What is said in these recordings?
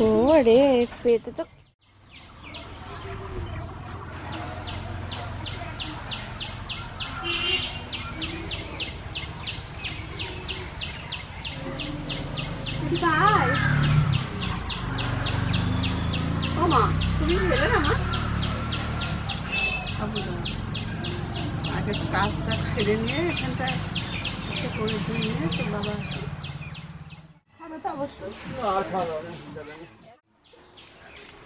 What if it's a মা তুমি খেলে না মা? আগে কাজটা সেরে নিয়ে এখানটা করে দিয়ে তো বাবা খাবে তো অবশ্যই।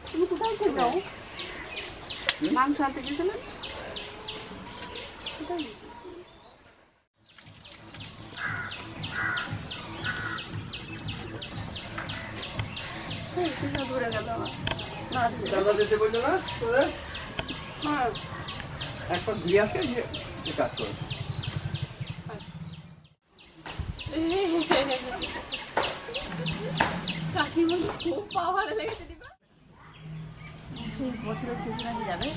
তুমি কোথায় ছিল? মাংস আনতে গেছিলেন দূরে গেল চাঁদা দিতে বলল আসে যে যে কাজ করে কাকিমা খুব পাওয়ার লেগেছে দিবা বছরের শেষে যাবে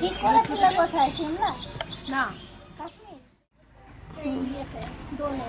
ঠিক করেছিল কোথায় সিমলা না কাশ্মীর। দোলে